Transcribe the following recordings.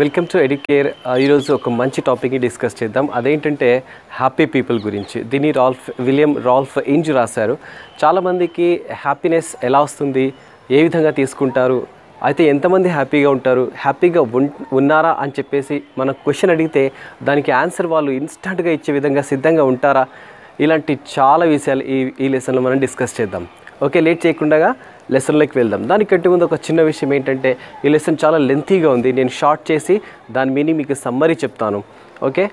Welcome to ఎడికేర్ ఈరోజు ఒక మంచి టాపిక్ని డిస్కస్ చేద్దాం. అదేంటంటే హ్యాపీ పీపుల్ గురించి. దీన్ని రాల్ఫ్ విలియం రాల్ఫ్ ఇంజ్ రాశారు. చాలామందికి హ్యాపీనెస్ ఎలా వస్తుంది? ఏ విధంగా తీసుకుంటారు? అయితే ఎంతమంది హ్యాపీగా ఉంటారు? హ్యాపీగా ఉన్ ఉన్నారా అని చెప్పేసి మనం క్వశ్చన్ అడిగితే దానికి ఆన్సర్ వాళ్ళు ఇన్స్టంట్గా ఇచ్చే విధంగా సిద్ధంగా ఉంటారా? ఇలాంటి చాలా విషయాలు ఈ ఈ లెసన్లో మనం డిస్కస్ చేద్దాం. ఓకే లేట్ చేయకుండా లెసన్లోకి వెళ్దాం. దానికంటే ముందు ఒక చిన్న విషయం ఏంటంటే ఈ లెసన్ చాలా లెంతీగా ఉంది. నేను షార్ట్ చేసి దాని మీనింగ్ మీకు సమ్మరీ చెప్తాను. ఓకే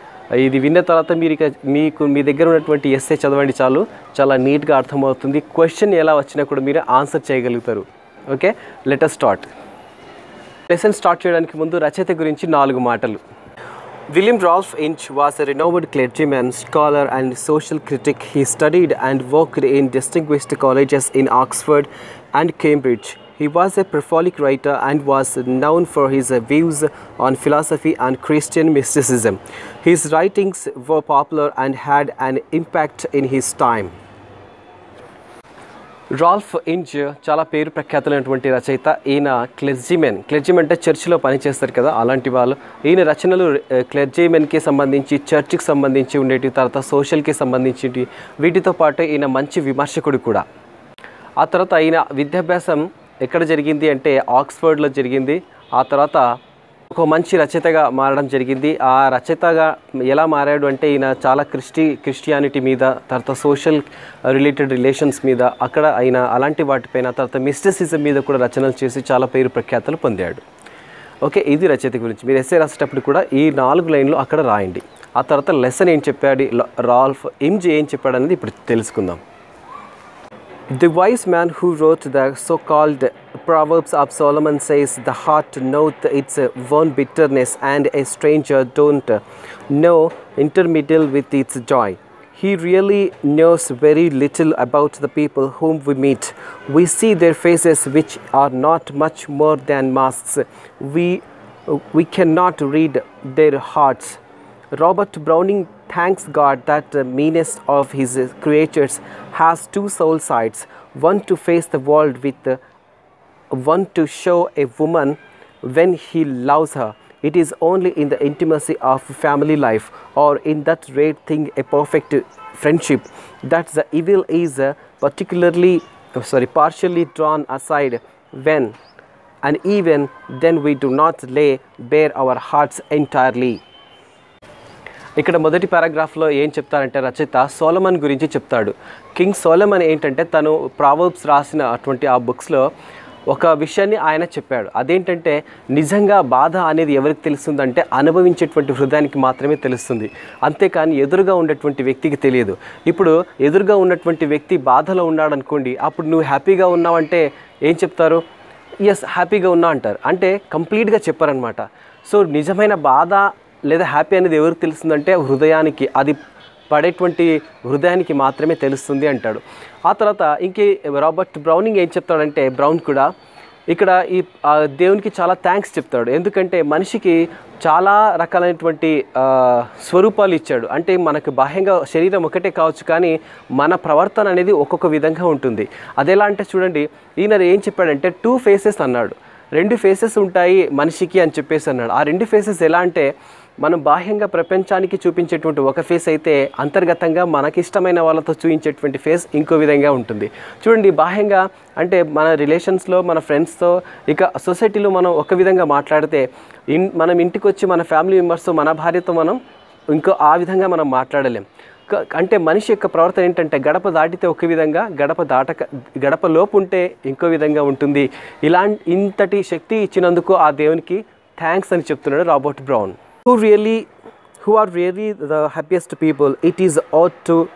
ఇది విన్న తర్వాత మీరు ఇక మీకు మీ దగ్గర ఉన్నటువంటి ఎస్ఏ చదవండి చాలు. చాలా నీట్గా అర్థమవుతుంది. క్వశ్చన్ ఎలా వచ్చినా కూడా మీరు ఆన్సర్ చేయగలుగుతారు. Okay letter start lesson start చేయడానికి ముందు రచయిత గురించి నాలుగు మాటలు. William Rolfe Inch was a renowned clergyman, scholar, and social critic. He studied and worked in distinguished colleges in Oxford and Cambridge. He was a prolific writer and was known for his views on philosophy and Christian mysticism. His writings were popular and had an impact in his time. Ralph Inge చాలా పేరు ప్రఖ్యాతులైనటువంటి రచయిత ఈయన క్లెర్జీమెన్. క్లెర్జీమెన్ అంటే చర్చిలో పనిచేస్తారు కదా అలాంటి వాళ్ళు. ఈయన రచనలు క్లెర్జీమెన్కి సంబంధించి చర్చికి సంబంధించి ఉండేటి తర్వాత సోషల్కి సంబంధించి వీటితో పాటు ఈయన మంచి విమర్శకుడు కూడా. ఆ తర్వాత ఈయన విద్యాభ్యాసం ఎక్కడ జరిగింది అంటే ఆక్స్ఫర్డ్లో జరిగింది. ఆ తర్వాత ఒక మంచి రచయితగా మారడం జరిగింది. ఆ రచయితగా ఎలా మారాడు అంటే ఈయన చాలా క్రిస్టి క్రిస్టియానిటీ మీద తర్వాత సోషల్ రిలేటెడ్ రిలేషన్స్ మీద అక్కడ ఆయన అలాంటి వాటిపైన తర్వాత మిస్టిసిజం మీద కూడా రచనలు చేసి చాలా పేరు ప్రఖ్యాతలు పొందాడు. ఓకే ఇది రచయిత గురించి. మీరు ఎస్ఏ రాసేటప్పుడు కూడా ఈ నాలుగు లైన్లు అక్కడ రాయండి. ఆ తర్వాత లెసన్ ఏం చెప్పాడు? రాల్ఫ్ ఇమ్జ్ ఏం చెప్పాడు అనేది ఇప్పుడు తెలుసుకుందాం. The wise man who wrote the so called Proverbs of Solomon says, The heart knoweth its own bitterness, and a stranger don't know intermeddle with its joy. He really knows very little about the people whom we meet. We see their faces, which are not much more than masks. We, we cannot read their hearts. Robert Browning thanks God that the meanest of his creatures has two soul sides one to face the world with, uh, one to show a woman when he loves her. It is only in the intimacy of family life or in that rare thing, a perfect friendship, that the evil is uh, particularly, uh, sorry, partially drawn aside when, and even then we do not lay bare our hearts entirely. ఇక్కడ మొదటి పారాగ్రాఫ్లో ఏం చెప్తారంటే రచయిత సోలమన్ గురించి చెప్తాడు king Solomon ఏంటంటే తను Proverbs రాసిన అటువంటి ఆ బుక్స్లో ఒక విషయాన్ని ఆయన చెప్పాడు. అదేంటంటే నిజంగా బాధ అనేది ఎవరికి తెలుస్తుందంటే అనుభవించేటువంటి హృదయానికి మాత్రమే తెలుస్తుంది. అంతేకాని ఎదురుగా ఉన్నటువంటి వ్యక్తికి తెలియదు. ఇప్పుడు ఎదురుగా ఉన్నటువంటి వ్యక్తి బాధలో ఉన్నాడు అనుకోండి అప్పుడు నువ్వు హ్యాపీగా ఉన్నావంటే ఏం చెప్తారు? ఎస్ హ్యాపీగా ఉన్నా అంటారు. అంటే కంప్లీట్గా చెప్పారనమాట సో నిజమైన బాధ లేదా హ్యాపీ అనేది ఎవరికి తెలుస్తుందంటే హృదయానికి అది పడేటువంటి హృదయానికి మాత్రమే తెలుస్తుంది అంటాడు. ఆ తర్వాత ఇంకే రాబర్ట్ బ్రౌనింగ్ ఏం చెప్తాడంటే బ్రౌన్ కూడా ఇక్కడ ఈ ఆ దేవునికి చాలా థ్యాంక్స్ చెప్తాడు. ఎందుకంటే మనిషికి చాలా రకాలైనటువంటి స్వరూపాలు ఇచ్చాడు. అంటే మనకు బాహ్యంగా శరీరం ఒకటే కావచ్చు కానీ మన ప్రవర్తన అనేది ఒక్కొక్క విధంగా ఉంటుంది. అదెలా అంటే చూడండి ఈయన ఏం చెప్పాడంటే టూ ఫేసెస్ అన్నాడు. రెండు ఫేసెస్ ఉంటాయి మనిషికి అని చెప్పేసి అన్నాడు. ఆ రెండు ఫేసెస్ ఎలా అంటే మనం బాహ్యంగా ప్రపంచానికి చూపించేటువంటి ఒక ఫేస్ అయితే అంతర్గతంగా మనకిష్టమైన వాళ్ళతో చూపించేటువంటి ఫేస్ ఇంకో విధంగా ఉంటుంది. చూడండి బాహ్యంగా అంటే మన రిలేషన్స్లో మన ఫ్రెండ్స్తో ఇక సొసైటీలో మనం ఒక విధంగా మాట్లాడితే ఇన్ మనం ఇంటికి వచ్చి మన ఫ్యామిలీ మెంబర్స్తో మన భార్యతో మనం ఇంకో ఆ విధంగా మనం మాట్లాడలేం. అంటే మనిషి యొక్క ప్రవర్తన ఏంటంటే గడప దాటితే ఒక విధంగా గడప దాటక గడప లోపు ఉంటే ఇంకో విధంగా ఉంటుంది. ఇలాంటి ఇంతటి శక్తి ఇచ్చినందుకు ఆ దేవునికి థ్యాంక్స్ అని చెప్తున్నాడు Robert Brown. who really who are really the happiest people it is ought to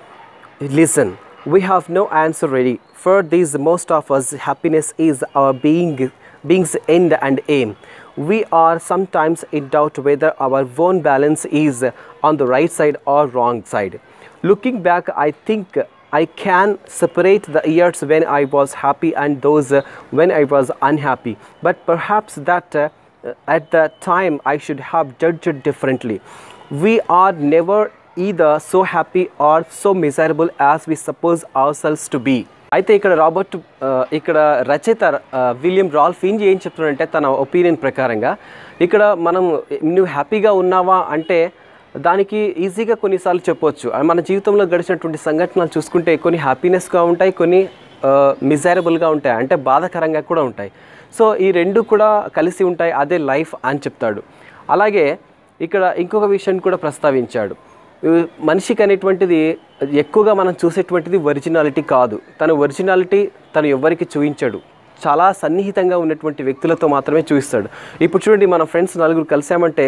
listen. We have no answer ready. For this most of us happiness is our being being's end and aim. We are sometimes in doubt whether our own balance is on the right side or wrong side. Looking back i think I can separate the years when I was happy and those when I was unhappy. But perhaps that uh, at that time I should have judged differently. We are never either so happy or so miserable as we suppose ourselves to be. అయితే ఇక్కడ Robert ఇక్కడ రచయిత William Ralph ఏం ఏం చెప్తున్నాడంటే తన opinion ప్రకారంగా ఇక్కడ మనం నువ్వు హ్యాపీగా ఉన్నావా అంటే దానికి ఈజీగా కొన్నిసార్లు చెప్పొచ్చు మన జీవితంలో గడిచినటువంటి సంఘటనలు చూసుకుంటే కొన్ని హ్యాపీనెస్గా ఉంటాయి కొన్ని మిజరబుల్గా ఉంటాయి అంటే బాధాకరంగా కూడా ఉంటాయి సో ఈ రెండు కూడా కలిసి ఉంటాయి అదే లైఫ్ అని చెప్తాడు. అలాగే ఇక్కడ ఇంకొక విషయం కూడా ప్రస్తావించాడు. మనిషికి అనేటువంటిది ఎక్కువగా మనం చూసేటువంటిది ఒరిజినాలిటీ కాదు. తన ఒరిజినాలిటీ తను ఎవరికి చూపించడు. చాలా సన్నిహితంగా ఉన్నటువంటి వ్యక్తులతో మాత్రమే చూపిస్తాడు. ఇప్పుడు చూడండి మన ఫ్రెండ్స్ నలుగురు కలిసామంటే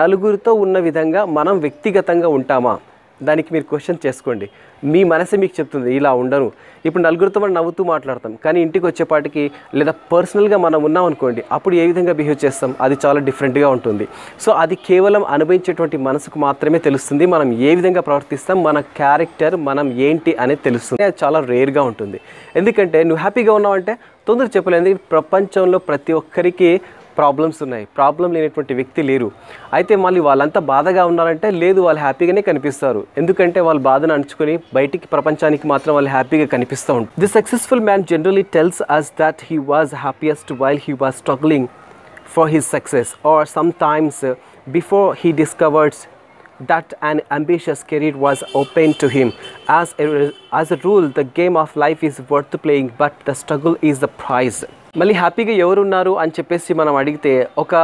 నలుగురితో ఉన్న విధంగా మనం వ్యక్తిగతంగా ఉంటామా? దానికి మీరు క్వశ్చన్ చేసుకోండి. మీ మనసే మీకు చెప్తుంది ఇలా ఉండను. ఇప్పుడు నలుగురితో మనం నవ్వుతూ మాట్లాడతాం కానీ ఇంటికి వచ్చేపాటికి లేదా పర్సనల్గా మనం ఉన్నాం అనుకోండి అప్పుడు ఏ విధంగా బిహేవ్ చేస్తాం? అది చాలా డిఫరెంట్గా ఉంటుంది. సో అది కేవలం అనుభవించేటువంటి మనసుకు మాత్రమే తెలుస్తుంది. మనం ఏ విధంగా ప్రవర్తిస్తాం? మన క్యారెక్టర్ మనం ఏంటి అనేది తెలుస్తుంది. అది చాలా రేర్గా ఉంటుంది. ఎందుకంటే నువ్వు హ్యాపీగా ఉన్నావంటే తొందరగా చెప్పలేదు ప్రపంచంలో ప్రతి ఒక్కరికి ప్రాబ్లమ్స్ ఉన్నాయి ప్రాబ్లం లేనటువంటి వ్యక్తి లేరు అయితే మళ్ళీ వాళ్ళంతా బాధగా ఉన్నారంటే లేదు వాళ్ళు హ్యాపీగానే కనిపిస్తారు ఎందుకంటే వాళ్ళ బాధను అణుచుకొని బయటికి ప్రపంచానికి మాత్రం వాళ్ళు హ్యాపీగా కనిపిస్తూ ఉంటారు the successful man generally tells us that he was happiest while he was struggling for his success or sometimes before he discovered that an ambitious career was open to him. As a, as a rule, the game of life is worth playing, but the struggle is the prize. మళ్ళీ హ్యాపీగా ఎవరు ఉన్నారు అని చెప్పేసి మనం అడిగితే ఒక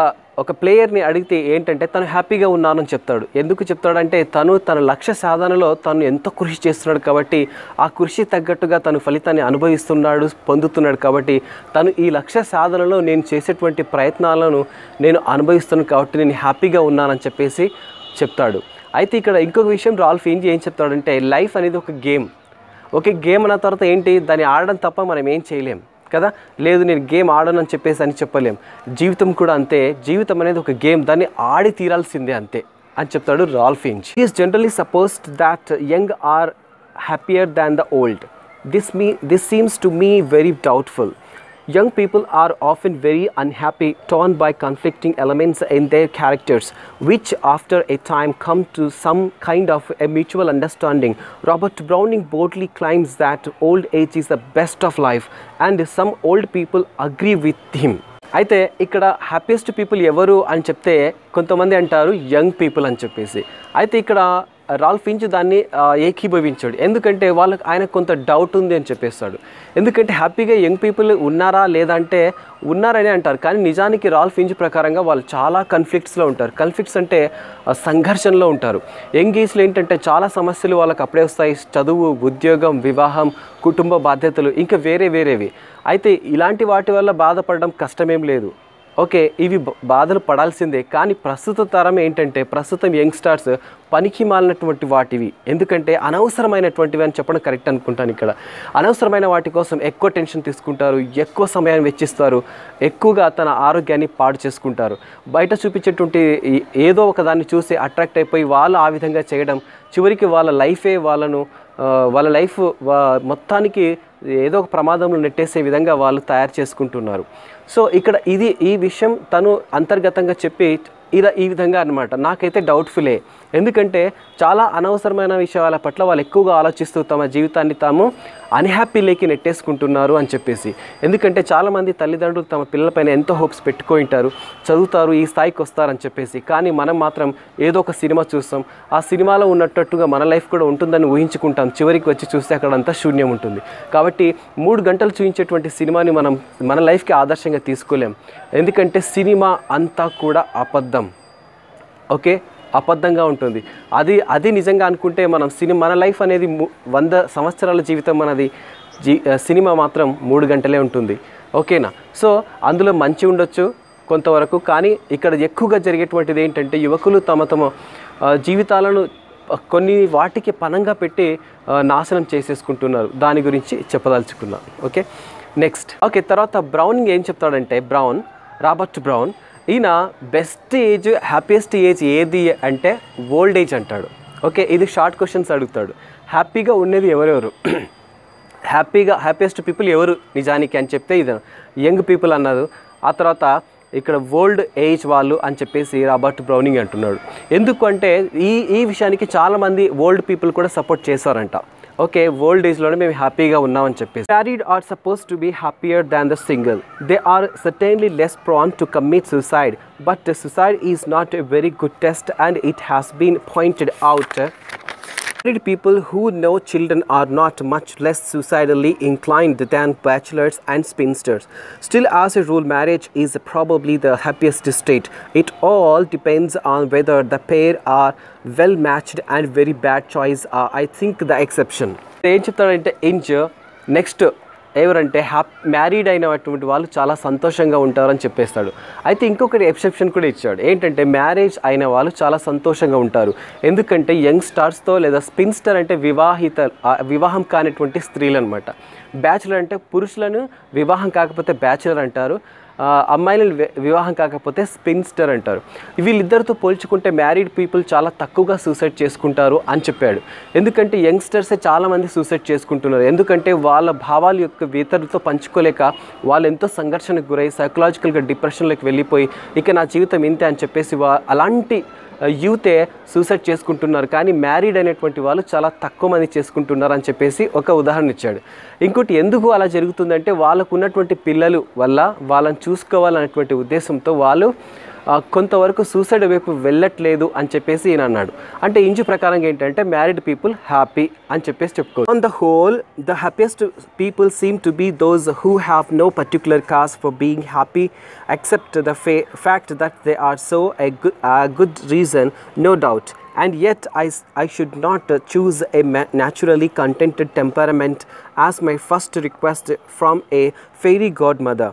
ఒక ప్లేయర్ని అడిగితే ఏంటంటే తను హ్యాపీగా ఉన్నానని చెప్తాడు. ఎందుకు చెప్తాడంటే తను తన లక్ష్య సాధనలో తను ఎంతో కృషి చేస్తున్నాడు కాబట్టి ఆ కృషి తగ్గట్టుగా తను ఫలితాన్ని అనుభవిస్తున్నాడు పొందుతున్నాడు కాబట్టి తను ఈ లక్ష్య సాధనలో నేను చేసేటువంటి ప్రయత్నాలను నేను అనుభవిస్తున్నాను కాబట్టి నేను హ్యాపీగా ఉన్నానని చెప్పేసి చెప్తాడు. అయితే ఇక్కడ ఇంకొక విషయం రాల్ఫ్ ఏం ఏం చెప్తాడంటే లైఫ్ అనేది ఒక గేమ్. ఓకే గేమ్ అన్న తర్వాత ఏంటి? దాన్ని ఆడడం తప్ప మనం ఏం చేయలేం. కదా? లేదు నేను గేమ్ ఆడను అని చెప్పేసి అని చెప్పలేం. జీవితం కూడా అంతే. జీవితం అనేది ఒక గేమ్. దాన్ని ఆడి తీరాల్సిందే అంతే అని చెప్తాడు Ralph Inge is generally supposed that young are happier than the old this me this seems to me very doubtful Young people are often very unhappy, torn by conflicting elements in their characters, which after a time come to some kind of a mutual understanding. Robert Browning boldly claims that old age is the best of life, and some old people agree with him. అయితే ఇక్కడ happiest people ఎవరు అని చెప్తే కొంతమంది అంటారు young people అని చెప్పేసి అయితే ఇక్కడ రాల్ఫ్ ఇంచ్ దాన్ని ఏకీభవించాడు. ఎందుకంటే వాళ్ళకి ఆయన కొంత డౌట్ ఉంది అని చెప్పేస్తాడు. ఎందుకంటే హ్యాపీగా యంగ్ పీపుల్ ఉన్నారా లేదా అంటే ఉన్నారని అంటారు. కానీ నిజానికి రాల్ఫ్ ఇంచ్ ప్రకారంగా వాళ్ళు చాలా కన్ఫ్లిక్ట్స్లో ఉంటారు. కన్ఫ్లిక్ట్స్ అంటే సంఘర్షణలో ఉంటారు. యంగ్ ఏజ్లో ఏంటంటే చాలా సమస్యలు వాళ్ళకి అప్పుడే వస్తాయి. చదువు ఉద్యోగం వివాహం కుటుంబ బాధ్యతలు ఇంకా వేరే వేరేవి. అయితే ఇలాంటి వాటి వల్ల బాధపడడం కష్టమేం లేదు. ఓకే ఇవి బాధలు పడాల్సిందే. కానీ ప్రస్తుత తరం ఏంటంటే ప్రస్తుతం యంగ్స్టర్స్ పనికి మాలినటువంటి వాటివి. ఎందుకంటే అనవసరమైనటువంటివి అని చెప్పడం కరెక్ట్ అనుకుంటాను ఇక్కడ. అనవసరమైన వాటి కోసం ఎక్కువ టెన్షన్ తీసుకుంటారు ఎక్కువ సమయాన్ని వెచ్చిస్తారు ఎక్కువగా తన ఆరోగ్యాన్ని పాడు చేసుకుంటారు. బయట చూపించేటువంటి ఏదో ఒక దాన్ని చూసి అట్రాక్ట్ అయిపోయి వాళ్ళు ఆ విధంగా చేయడం చివరికి వాళ్ళ లైఫే వాళ్ళను వాళ్ళ లైఫ్ మొత్తానికి ఏదో ఒక ప్రమాదంలో నెట్టేసే విధంగా వాళ్ళు తయారు చేసుకుంటున్నారు. సో ఇక్కడ ఇది ఈ విషయం తను అంతర్గతంగా చెప్పి ఇలా ఈ విధంగా అనమాట నాకైతే డౌట్ఫుల్లే ఎందుకంటే చాలా అనవసరమైన విషయాల పట్ల వాళ్ళు ఎక్కువగా ఆలోచిస్తూ తమ జీవితాన్ని తాము అన్హ్యాపీలోకి నెట్టేసుకుంటున్నారు అని చెప్పేసి. ఎందుకంటే చాలామంది తల్లిదండ్రులు తమ పిల్లలపైన ఎంతో హోప్స్ పెట్టుకుంటారు చదువుతారు ఈ స్థాయికి వస్తారని చెప్పేసి. కానీ మనం మాత్రం ఏదో ఒక సినిమా చూస్తాం. ఆ సినిమాలో ఉన్నట్టుగా మన లైఫ్ కూడా ఉంటుందని ఊహించుకుంటాం. చివరికి వచ్చి చూస్తే అక్కడంతా శూన్యం ఉంటుంది. కాబట్టి మూడు గంటలు చూపించేటువంటి సినిమాని మనం మన లైఫ్కి ఆదర్శంగా తీసుకోలేం. ఎందుకంటే సినిమా అంతా కూడా అబద్ధం. ఓకే? అబద్ధంగా ఉంటుంది. అది అది నిజంగా అనుకుంటే మనం సినిమా మన లైఫ్ అనేది వంద సంవత్సరాల జీవితం మనది జీ సినిమా మాత్రం మూడు గంటలే ఉంటుంది. ఓకేనా? సో అందులో మంచి ఉండొచ్చు కొంతవరకు కానీ ఇక్కడ ఎక్కువగా జరిగేటువంటిది ఏంటంటే యువకులు తమ తమ జీవితాలను కొన్ని వాటికి పనంగా పెట్టి నాశనం చేసేసుకుంటున్నారు. దాని గురించి చెప్పదలుచుకున్నాను ఓకే? నెక్స్ట్. ఓకే తర్వాత బ్రౌనింగ్ ఏం చెప్తాడంటే బ్రౌన్ రాబర్ట్ బ్రౌన్ ఈయన బెస్ట్ ఏజ్ హ్యాపీయెస్ట్ ఏజ్ ఏది అంటే ఓల్డ్ ఏజ్ అంటాడు. ఓకే ఇది షార్ట్ క్వశ్చన్స్ అడుగుతాడు. హ్యాపీగా ఉండేది ఎవరెవరు? హ్యాపీగా హ్యాపీయెస్ట్ పీపుల్ ఎవరు నిజానికి అని చెప్తే ఇది యంగ్ పీపుల్ అన్నారు. ఆ తర్వాత ఇక్కడ ఓల్డ్ ఏజ్ వాళ్ళు అని చెప్పేసి రాబర్ట్ బ్రౌనింగ్ అంటున్నాడు. ఎందుకంటే ఈ ఈ విషయానికి చాలామంది ఓల్డ్ పీపుల్ కూడా సపోర్ట్ చేశారంట. ఓకే ఓల్డ్ ఏజ్లోనే మేము హ్యాపీగా ఉన్నామని చెప్పేసి. Married are supposed to be happier than the single they are certainly less prone to commit suicide but suicide is not a very good test and it has been pointed out Married people who know children are not much less suicidally inclined than bachelors and spinsters. Still, as a rule, marriage is probably the happiest state. It all depends on whether the pair are well matched and very bad choice are, I think, the exception. Range Inja next ఎవరంటే హ్యాప్ married అయినటువంటి వాళ్ళు చాలా సంతోషంగా ఉంటారని చెప్పేస్తాడు. అయితే ఇంకొకటి exception కూడా ఇచ్చాడు. ఏంటంటే మ్యారేజ్ అయిన వాళ్ళు చాలా సంతోషంగా ఉంటారు. ఎందుకంటే యంగ్ స్టార్స్తో లేదా స్పిన్స్టర్ అంటే వివాహిత వివాహం కానిటువంటి స్త్రీలు అనమాట బ్యాచులర్ అంటే పురుషులను వివాహం కాకపోతే బ్యాచులర్ అంటారు. అమ్మాయిలను వివాహం కాకపోతే స్పిన్స్టర్ అంటారు. వీళ్ళిద్దరితో పోల్చుకుంటే మ్యారీడ్ పీపుల్ చాలా తక్కువగా సూసైడ్ చేసుకుంటారు అని చెప్పాడు. ఎందుకంటే యంగ్స్టర్సే చాలామంది సూసైడ్ చేసుకుంటున్నారు. ఎందుకంటే వాళ్ళ భావాల యొక్క ఇతరులతో పంచుకోలేక వాళ్ళు ఎంతో సంఘర్షణకు గురై సైకలాజికల్గా డిప్రెషన్లోకి వెళ్ళిపోయి ఇక నా జీవితం ఇంతే అని చెప్పేసి వా అలాంటి యూతే సూసైడ్ చేసుకుంటున్నారు. కానీ మ్యారీడ్ అనేటువంటి వాళ్ళు చాలా తక్కువ మంది చేసుకుంటున్నారు అని చెప్పేసి ఒక ఉదాహరణ ఇచ్చాడు. ఇంకోటి ఎందుకు అలా జరుగుతుందంటే వాళ్ళకు ఉన్నటువంటి పిల్లలు వల్ల వాళ్ళని చూసుకోవాలనేటువంటి ఉద్దేశంతో వాళ్ళు కొంతవరకు సూసైడ్ వైపు వెళ్ళట్లేదు అని చెప్పేసి ఈయన అన్నాడు అంటే ఇంజు ప్రకారం ఏంటంటే మ్యారీడ్ పీపుల్ హ్యాపీ అని చెప్పేసి చెప్పుకో on the whole the happiest people seem to be those who have no particular cause for being happy except the fa- fact that they are so a good, a good reason, no doubt. And yet, I, s- I should not uh, choose a ma- naturally contented temperament as my first request from a fairy godmother.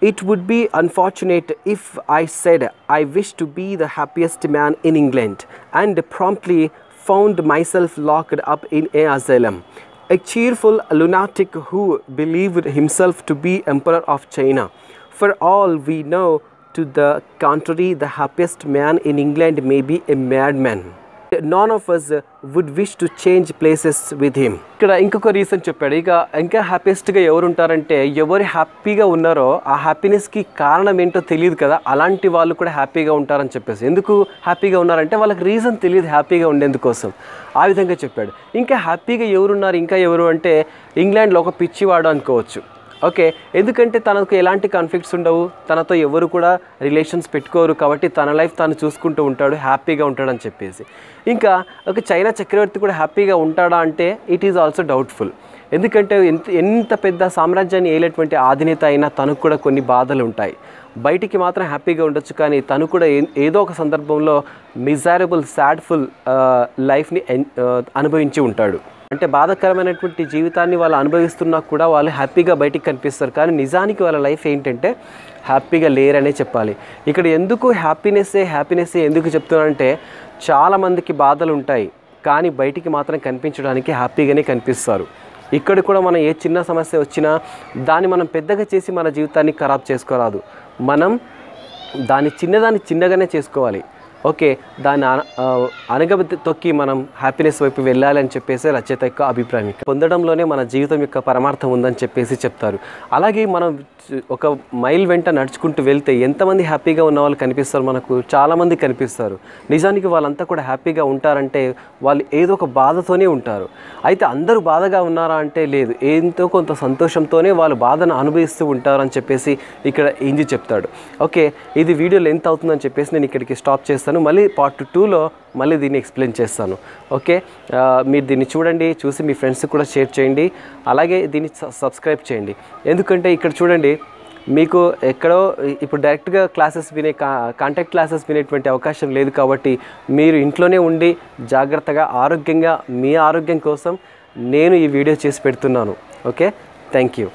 It would be unfortunate if I said I wish to be the happiest man in England and promptly found myself locked up in a asylum. A cheerful lunatic who believed himself to be emperor of China. For all we know, to the contrary, the happiest man in England may be a madman. None of us would wish to change places with him ఇక్కడ ఇంకొక reason చెప్పాడు. ఇక ఇంకా హ్యాపీయెస్ట్గా ఎవరు ఉంటారంటే ఎవరు హ్యాపీగా ఉన్నారో ఆ హ్యాపీనెస్కి కారణం ఏంటో తెలియదు కదా. అలాంటి వాళ్ళు కూడా హ్యాపీగా ఉంటారని చెప్పేసి. ఎందుకు హ్యాపీగా ఉన్నారంటే వాళ్ళకి రీజన్ తెలియదు హ్యాపీగా ఉండేందుకోసం. ఆ విధంగా చెప్పాడు. ఇంకా హ్యాపీగా ఎవరున్నారు? ఇంకా ఎవరు అంటే ఇంగ్లాండ్లో ఒక పిచ్చివాడు అనుకోవచ్చు. ఓకే ఎందుకంటే తనకు ఎలాంటి కాన్ఫ్లిక్ట్స్ ఉండవు తనతో ఎవరు కూడా రిలేషన్స్ పెట్టుకోరు కాబట్టి తన లైఫ్ తాను చూసుకుంటూ ఉంటాడు హ్యాపీగా ఉంటాడని చెప్పేసి. ఇంకా ఒక చైనా చక్రవర్తి కూడా హ్యాపీగా ఉంటాడా అంటే ఇట్ ఈజ్ ఆల్సో డౌట్ఫుల్ ఎందుకంటే ఎంత ఎంత పెద్ద సామ్రాజ్యాన్ని ఏలేటువంటి ఆధినేత అయినా తనకు కూడా కొన్ని బాధలు ఉంటాయి. బయటికి మాత్రం హ్యాపీగా ఉండొచ్చు కానీ తను కూడా ఏదో ఒక సందర్భంలో మిజారబుల్ సాడ్ఫుల్ లైఫ్ని ఎన్- అనుభవించి ఉంటాడు. అంటే బాధాకరమైనటువంటి జీవితాన్ని వాళ్ళు అనుభవిస్తున్నా కూడా వాళ్ళు హ్యాపీగా బయటికి కనిపిస్తారు. కానీ నిజానికి వాళ్ళ లైఫ్ ఏంటంటే హ్యాపీగా లేరనే చెప్పాలి. ఇక్కడ ఎందుకు హ్యాపీనెస్సే హ్యాపీనెస్సే ఎందుకు చెప్తున్నానంటే చాలామందికి బాధలు ఉంటాయి. కానీ బయటికి మాత్రం కనిపించడానికి హ్యాపీగానే కనిపిస్తారు. ఇక్కడ కూడా మనం ఏ చిన్న సమస్య వచ్చినా దాన్ని మనం పెద్దగా చేసి మన జీవితాన్ని ఖరాబ్ చేసుకోరాదు. మనం దాన్ని చిన్నదాన్ని చిన్నగానే చేసుకోవాలి. ఓకే దాన్ని అన తొక్కి మనం హ్యాపీనెస్ వైపు వెళ్ళాలని చెప్పేసి రచయిత యొక్క అభిప్రాయం పొందడంలోనే మన జీవితం యొక్క పరమార్థం ఉందని చెప్పేసి చెప్తారు. అలాగే మనం ఒక మైల్ వెంట నడుచుకుంటూ వెళ్తే ఎంతమంది హ్యాపీగా ఉన్న వాళ్ళు కనిపిస్తారు మనకు? చాలామంది కనిపిస్తారు. నిజానికి వాళ్ళంతా కూడా హ్యాపీగా ఉంటారంటే వాళ్ళు ఏదో ఒక బాధతోనే ఉంటారు. అయితే అందరూ బాధగా ఉన్నారా అంటే లేదు. ఎంతో కొంత సంతోషంతోనే వాళ్ళు బాధను అనుభవిస్తూ ఉంటారు అని చెప్పేసి ఇక్కడ ఇంజి చెప్తాడు. ఓకే ఇది వీడియో లెంత్ అవుతుందని చెప్పేసి నేను ఇక్కడికి స్టాప్ చేస్తాను. మళ్ళీ పార్ట్ టూలో మళ్ళీ దీన్ని ఎక్స్ప్లెయిన్ చేస్తాను. ఓకే మీరు దీన్ని చూడండి చూసి మీ ఫ్రెండ్స్కి కూడా షేర్ చేయండి. అలాగే దీన్ని సబ్స్క్రైబ్ చేయండి. ఎందుకంటే ఇక్కడ చూడండి మీకు ఎక్కడో ఇప్పుడు డైరెక్ట్గా క్లాసెస్ వినే కా కాంటాక్ట్ క్లాసెస్ వినేటువంటి అవకాశం లేదు కాబట్టి మీరు ఇంట్లోనే ఉండి జాగ్రత్తగా ఆరోగ్యంగా మీ ఆరోగ్యం కోసం నేను ఈ వీడియో చేసి పెడుతున్నాను. Okay thank you